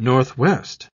northwest.